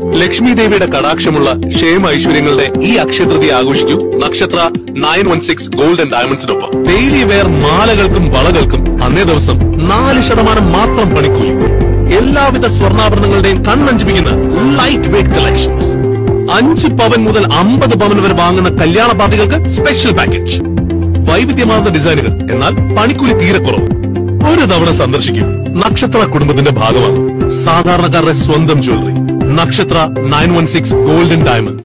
ലക്ഷ്മി ദേവിയുടെ കടാക്ഷമുള്ള ക്ഷേമ ഐശ്വര്യങ്ങളുടെ ഈ Akshaya Tritiya ആഘോഷിക്കൂ Nakshatra nine one six gold and ഡയമണ്ട്സിനൊപ്പം. Daily wear മാലകൾക്കും വളകൾക്കും അന്നേ ദിവസം നാല് ശതമാനം മാത്രം പണിക്കൂലി. എല്ലാവിധ സ്വർണാഭരണങ്ങളുടെയും കണ്ണഞ്ചിപ്പിക്കുന്ന ലൈറ്റ് വെയ്റ്റ് കളക്ഷൻസ് അഞ്ച് പവൻ മുതൽ അമ്പത് പവൻ വരെ വാങ്ങുന്ന കല്യാണ പാർട്ടികൾക്ക് സ്പെഷ്യൽ പാക്കേജ് വൈവിധ്യമാർന്ന ഡിസൈനുകൾ എന്നാൽ പണിക്കൂലി തീരെ കുറവ്. ഒരു തവണ സന്ദർശിക്കും. നക്ഷത്ര കുടുംബത്തിന്റെ ഭാഗമാണ് സാധാരണക്കാരുടെ സ്വന്തം jewellery Nakshatra nine one six golden diamond.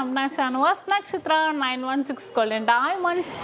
Shamna Shanavas Nakshatra nine one six gold and diamonds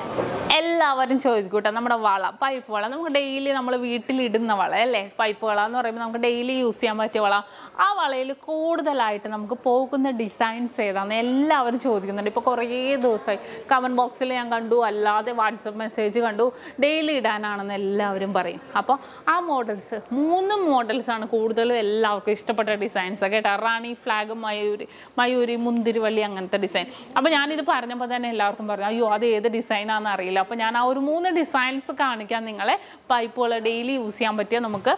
എല്ലാവരും ചോദിക്കൂട്ടെ. നമ്മുടെ വള പൈപ്പ് വള. നമുക്ക് ഡെയിലി നമ്മൾ വീട്ടിലിടുന്ന വള അല്ലേ? പൈപ്പ് വള എന്ന് പറയുമ്പോൾ നമുക്ക് ഡെയിലി യൂസ് ചെയ്യാൻ പറ്റിയ വള. ആ വളയിൽ കൂടുതലായിട്ട് നമുക്ക് പോകുന്ന ഡിസൈൻസ് ഏതാണെന്ന് എല്ലാവരും ചോദിക്കുന്നുണ്ട്. ഇപ്പോൾ കുറേ ദിവസമായി കമന്റ് ബോക്സിൽ ഞാൻ കണ്ടു. അല്ലാതെ വാട്സപ്പ് മെസ്സേജ് കണ്ടു. ഡെയിലി ഇടാനാണെന്ന് എല്ലാവരും പറയും. അപ്പോൾ ആ മോഡൽസ് മൂന്ന് മോഡൽസ് ആണ് കൂടുതലും എല്ലാവർക്കും ഇഷ്ടപ്പെട്ട ഡിസൈൻസ് കേട്ടോ. റാണി ഫ്ലാഗ് മയൂരി മയൂരി മുന്തിരിവള്ളി അങ്ങനത്തെ ഡിസൈൻ അപ്പോൾ ഞാനിത് പറഞ്ഞപ്പോൾ തന്നെ എല്ലാവർക്കും പറഞ്ഞു അയ്യോ അത് ഏത് ഡിസൈനാണെന്ന് അറിയില്ല. അപ്പോൾ ഞാൻ ആ ഒരു മൂന്ന് ഡിസൈൻസ് കാണിക്കാൻ നിങ്ങളെ. പൈപ്പുകൾ ഡെയിലി യൂസ് ചെയ്യാൻ പറ്റിയ നമുക്ക്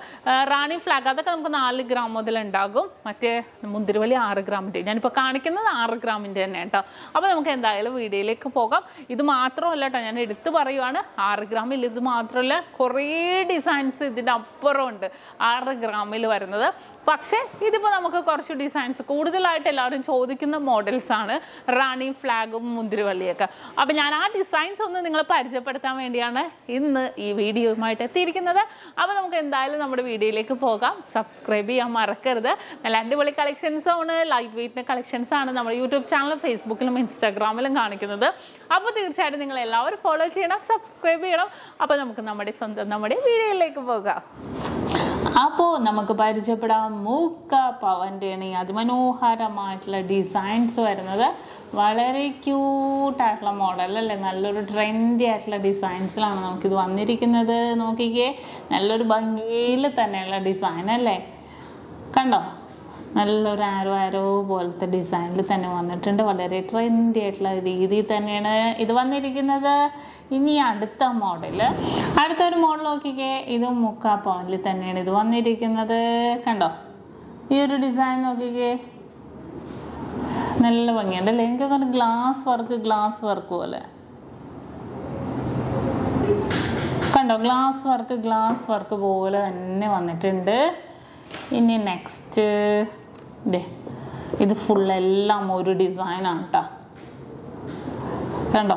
റാണി ഫ്ലാഗ് അതൊക്കെ നമുക്ക് നാല് ഗ്രാം മുതൽ ഉണ്ടാകും. മറ്റേ മുന്തിരിവലി ആറ് ഗ്രാമിന്റെ ഞാനിപ്പോൾ കാണിക്കുന്നത് ആറ് ഗ്രാമിന്റെ തന്നെ കേട്ടോ അപ്പോൾ നമുക്ക് എന്തായാലും വീഡിയോയിലേക്ക് പോകാം. ഇത് മാത്രമല്ല കേട്ടോ ഞാൻ എടുത്തു പറയുവാണ്. ആറ് ഗ്രാമിൽ ഇത് മാത്രമല്ല കുറേ ഡിസൈൻസ് ഇതിന്റെ അപ്പുറമുണ്ട്. ആറ് ഗ്രാമിൽ വരുന്നത്. പക്ഷേ ഇതിപ്പോൾ നമുക്ക് കുറച്ച് ഡിസൈൻസ് കൂടുതലായിട്ട് എല്ലാവരും ചോദിക്കുന്ന മോഡൽസ് ആണ്. റാണി ഫ്ലാഗും മുന്തിരിവള്ളിയൊക്കെ. അപ്പോൾ ഞാൻ ആ ഡിസൈൻസ് ഒന്ന് നിങ്ങളെ പരിചയപ്പെടുത്താൻ വേണ്ടിയാണ് ഇന്ന് ഈ വീഡിയോയുമായിട്ട് എത്തിയിരിക്കുന്നത്. അപ്പോൾ നമുക്ക് എന്തായാലും നമ്മുടെ വീഡിയോയിലേക്ക് പോകാം. സബ്സ്ക്രൈബ് ചെയ്യാൻ മറക്കരുത്. നല്ല അടിപൊളി കളക്ഷൻസ് ആണ്. ലൈറ്റ് വെയിറ്റിന്റെ കളക്ഷൻസ് ആണ് നമ്മുടെ യൂട്യൂബ് ചാനൽ ഫേസ്ബുക്കിലും ഇൻസ്റ്റാഗ്രാമിലും കാണിക്കുന്നത്. അപ്പോൾ തീർച്ചയായിട്ടും നിങ്ങൾ എല്ലാവരും ഫോളോ ചെയ്യണം സബ്സ്ക്രൈബ് ചെയ്യണം. അപ്പോൾ നമുക്ക് നമ്മുടെ സ്വന്തം നമ്മുടെ വീഡിയോയിലേക്ക് പോകാം. അപ്പോൾ നമുക്ക് പരിചയപ്പെടാം മൂക്ക പവന്റെയാണ് അതിമനോഹരമായിട്ടുള്ള ഡിസൈൻസ് വരുന്നത്. വളരെ ക്യൂട്ടായിട്ടുള്ള മോഡൽ അല്ലേ? നല്ലൊരു ട്രെൻഡി ആയിട്ടുള്ള ഡിസൈൻസിലാണ് നമുക്കിത് വന്നിരിക്കുന്നത്. നോക്കിക്കേ. നല്ലൊരു ഭംഗിയിൽ തന്നെയുള്ള ഡിസൈൻ അല്ലേ? കണ്ടോ? നല്ലൊരു ആരോ ആരോ പോലത്തെ ഡിസൈനിൽ തന്നെ വന്നിട്ടുണ്ട്. വളരെ ട്രെൻഡി ആയിട്ടുള്ള രീതിയിൽ തന്നെയാണ് ഇത് വന്നിരിക്കുന്നത്. ഇനി അടുത്ത മോഡൽ അടുത്തൊരു മോഡൽ നോക്കിക്കേ. ഇത് മുക്കാ പവനിൽ തന്നെയാണ് ഇത് വന്നിരിക്കുന്നത്. കണ്ടോ? ഈ ഒരു ഡിസൈൻ നോക്കിക്കേ. നല്ല ഭംഗിയുണ്ട് അല്ലേ? എനിക്ക് തോന്നുന്നു ഗ്ലാസ് വർക്ക് ഗ്ലാസ് വർക്ക് പോലെ. കണ്ടോ? ഗ്ലാസ് വർക്ക് ഗ്ലാസ് വർക്ക് പോലെ തന്നെ വന്നിട്ടുണ്ട്. ഇനി നെക്സ്റ്റ് ഇതേ ഇത് ഫുൾ എല്ലാം ഒരു ഡിസൈനാണ് കേട്ടോ കണ്ടോ?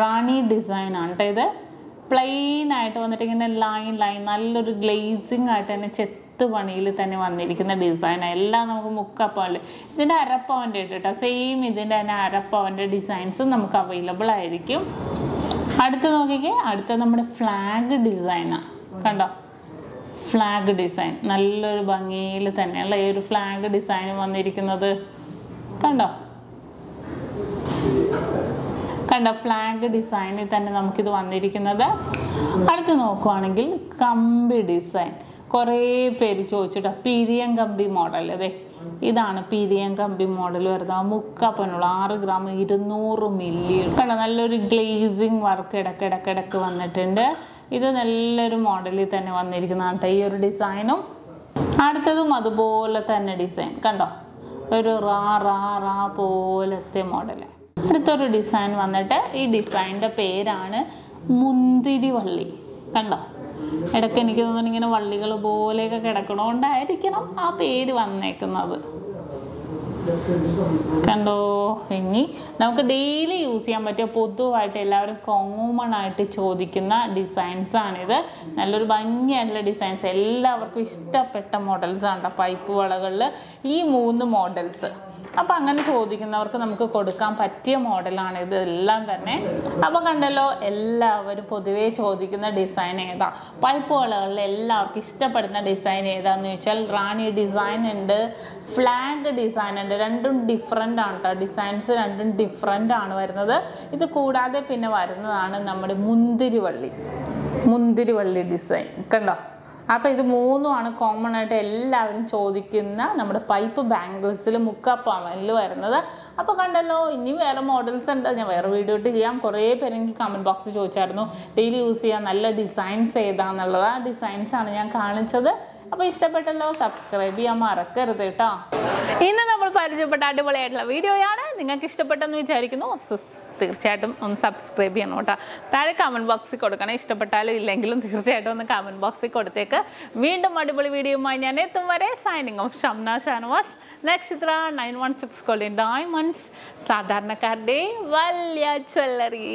റാണി ഡിസൈൻ ആണ് കേട്ടോ ഇത്. പ്ലെയിൻ ആയിട്ട് വന്നിട്ട് ഇങ്ങനെ ലൈൻ ലൈൻ നല്ലൊരു ഗ്ലേസിങ് ആയിട്ട് തന്നെ ചെത്ത് പണിയിൽ തന്നെ വന്നിരിക്കുന്ന ഡിസൈൻ എല്ലാം നമുക്ക് മുക്കപ്പവന്റെ ഇതിന്റെ അരപ്പവന്റെ കേട്ടോ സെയിം ഇതിന്റെ തന്നെ അരപ്പവന്റെ ഡിസൈൻസും നമുക്ക് അവൈലബിൾ ആയിരിക്കും. അടുത്ത് നോക്കിക്കേ അടുത്ത നമ്മുടെ ഫ്ലാഗ് ഡിസൈനാണ് കണ്ടോ? ഫ്ലാഗ് ഡിസൈൻ നല്ലൊരു ഭംഗിയിൽ തന്നെയുള്ള ഈ ഒരു ഫ്ലാഗ് ഡിസൈൻ വന്നിരിക്കുന്നത്? കണ്ടോ? കണ്ട? ഫ്ലാഗ് ഡിസൈനിൽ തന്നെ നമുക്കിത് വന്നിരിക്കുന്നത്. അടുത്ത് നോക്കുവാണെങ്കിൽ കമ്പി ഡിസൈൻ കുറേ പേര് ചോദിച്ചിട്ടോ പിരിയം കമ്പി മോഡൽ അതെ ഇതാണ് പിരിയം കമ്പി മോഡൽ വരുന്നത്. മുക്കപ്പനുള്ള ആറ് ഗ്രാം ഇരുന്നൂറ് മില്ലി കണ്ട നല്ലൊരു ഗ്ലേസിങ് വർക്ക് ഇടക്കിടക്കിടക്ക് വന്നിട്ടുണ്ട്. ഇത് നല്ലൊരു മോഡലിൽ തന്നെ വന്നിരിക്കുന്നതാണ് ഈ ഒരു ഡിസൈനും അടുത്തതും അതുപോലെ തന്നെ ഡിസൈൻ കണ്ടോ ഒരു റാ റാ റാ പോലത്തെ മോഡൽ അടുത്തൊരു ഡിസൈൻ വന്നിട്ട് ഈ ഡിസൈനിന്റെ പേരാണ് മുന്തിരിവള്ളി. കണ്ടോ ഇടയ്ക്ക് എനിക്ക് തോന്നുന്നു ഇങ്ങനെ വള്ളികൾ പോലെയൊക്കെ കിടക്കണോണ്ടായിരിക്കണം ആ പേര് വന്നേക്കുന്നത്. കണ്ടോ? ഇനി നമുക്ക് ഡെയിലി യൂസ് ചെയ്യാൻ പറ്റിയ പൊതുവായിട്ട് എല്ലാവരും കോമൺ ആയിട്ട് ചോദിക്കുന്ന ഡിസൈൻസ് ആണിത്. നല്ലൊരു ഭംഗിയായിട്ടുള്ള ഡിസൈൻസ് എല്ലാവർക്കും ഇഷ്ടപ്പെട്ട മോഡൽസ് ആണ് പൈപ്പ് വളകളിൽ ഈ മൂന്ന് മോഡൽസ് അപ്പം അങ്ങനെ ചോദിക്കുന്നവർക്ക് നമുക്ക് കൊടുക്കാൻ പറ്റിയ മോഡലാണ് ഇത് എല്ലാം തന്നെ. അപ്പോൾ കണ്ടല്ലോ എല്ലാവരും പൊതുവേ ചോദിക്കുന്ന ഡിസൈൻ ഏതാ? പൈപ്പ് വളകളിൽ എല്ലാവർക്കും ഇഷ്ടപ്പെടുന്ന ഡിസൈൻ ഏതാന്ന് ചോദിച്ചാൽ റാണി ഡിസൈൻ ഉണ്ട് ഫ്ലാഗ് ഡിസൈൻ ഉണ്ട്. രണ്ടും ഡിഫറെന്റ് ആണ് കേട്ടോ ഡിസൈൻസ് രണ്ടും ഡിഫറെന്റ് ആണ് വരുന്നത്. ഇത് കൂടാതെ പിന്നെ വരുന്നതാണ് നമ്മുടെ മുന്തിരിവള്ളി. മുന്തിരിവള്ളി ഡിസൈൻ കണ്ടോ? അപ്പോൾ ഇത് മൂന്നുമാണ് കോമൺ ആയിട്ട് എല്ലാവരും ചോദിക്കുന്ന നമ്മുടെ പൈപ്പ് ബാംഗിൾസിൽ മുക്കാ പവനിൽ വരുന്നത്. അപ്പോൾ കണ്ടല്ലോ ഇനി വേറെ മോഡൽസ് ഉണ്ട്. ഞാൻ വേറെ വീഡിയോ ഇട്ട് ചെയ്യാം. കുറേ പേര് എനിക്ക് കമന്റ് ബോക്സ് ചോദിച്ചായിരുന്നു ഡെയിലി യൂസ് ചെയ്യാൻ നല്ല ഡിസൈൻസ് ഏതാന്നുള്ളത്? ആ ഡിസൈൻസാണ് ഞാൻ കാണിച്ചത്. അപ്പോൾ ഇഷ്ടപ്പെട്ടല്ലോ സബ്സ്ക്രൈബ് ചെയ്യാൻ മറക്കരുത് കേട്ടോ. ഇന്ന് നമ്മൾ പരിചയപ്പെട്ട അടിപൊളിയായിട്ടുള്ള വീഡിയോയാണ് നിങ്ങൾക്ക് ഇഷ്ടപ്പെട്ടെന്ന് വിചാരിക്കുന്നു തീർച്ചയായിട്ടും ഒന്ന് സബ്സ്ക്രൈബ് ചെയ്യണം കേട്ടോ. താഴെ കമന്റ് ബോക്സിൽ കൊടുക്കണം. ഇഷ്ടപ്പെട്ടാലും ഇല്ലെങ്കിലും തീർച്ചയായിട്ടും ഒന്ന് കമന്റ് ബോക്സിൽ കൊടുത്തേക്ക്. വീണ്ടും അടിപൊളി വീഡിയോയുമായി ഞാൻ എത്തും വരെ. Signing off Shamna Shanavas. Nakshatra nine one six കൊള്ളി ഡയമണ്ട്സ് സാധാരണക്കാരുടെ വലിയ ജ്വല്ലറി